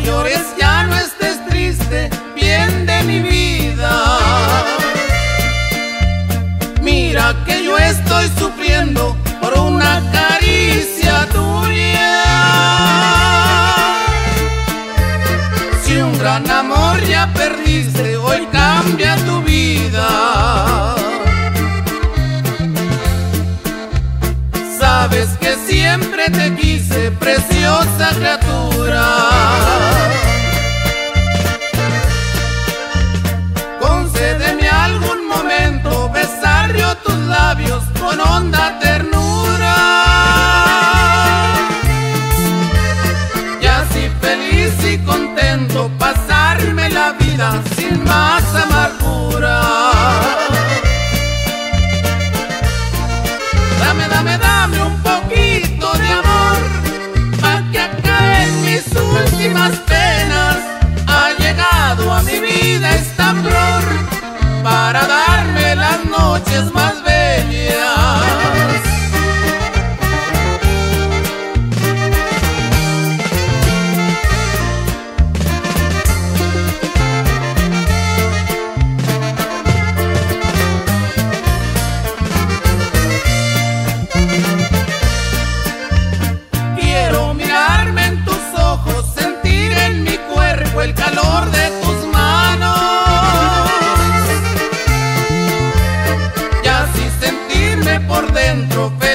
llores, ya no estés triste, bien de mi vida. Mira que yo estoy sufriendo por una caricia tuya. Si un gran amor ya perdiste, hoy cambia tu vida. Sabes que siempre te quise, preciosa criatura. vida sin más amargura. nuestro pecho.